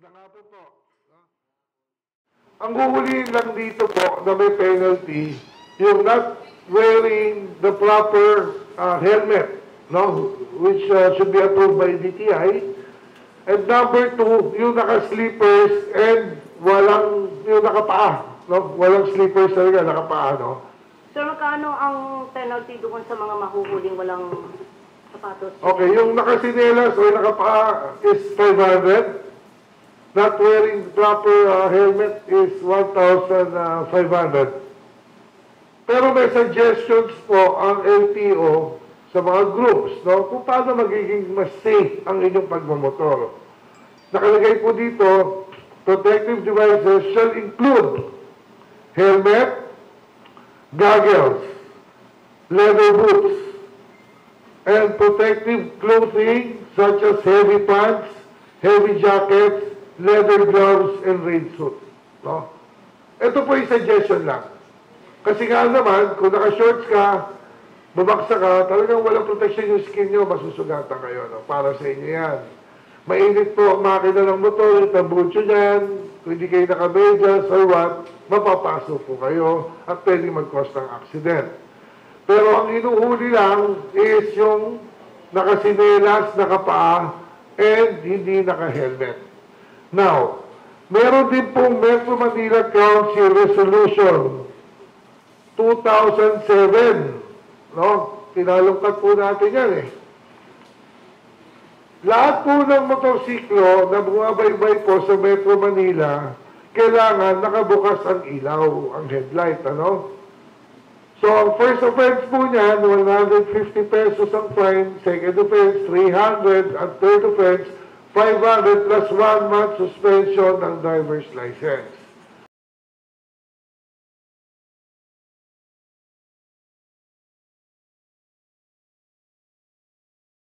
Magandang hapon po. Ang huhulihin lang dito po na may penalty, yung not wearing the proper uh, helmet, no? Which uh, should be approved by DTI. And number two, yung naka-slippers and walang, yung nakapaa, no? Walang slippers talaga, nakapaa, no? Sir, magkano ang penalty doon sa mga mahuhuling walang sapatos? Okay, yung nakasinelas o yung nakapaa is 500. Not wearing proper uh, helmet is 1,500. Pero may suggestions po ang LTO sa mga groups, no? Kung paano magiging mas safe ang inyong pagmamotor. Nakalagay po dito, protective devices shall include helmet, goggles, leather boots, and protective clothing such as heavy pants, heavy jackets, leather gloves, and rain suit. No? Ito po yung suggestion lang. Kasi nga naman, kung naka-shorts ka, babaksa ka, talagang walang protection yung skin nyo, masusugatan kayo. No? Para sa inyo yan. Mainit po ang makina ng motor, tambucho dyan, kung hindi kayo nakamedyas or what, mapapasok po kayo at pwede mag-cause ng accident. Pero ang inuhuli lang is yung nakasinelas, nakapaa, and hindi naka-helmet. Now, meron din pong Metro Manila Council Resolution 2007. No? Tinalungkat po natin yan eh. Lahat po ng motorsiklo na bumabaybay po sa Metro Manila, kailangan nakabukas ang ilaw, ang headlight, ano? So, ang first offense po niyan, 150 pesos ang fine, second offense, 300, and third offense, 500 plus 1 month suspension ng driver's license.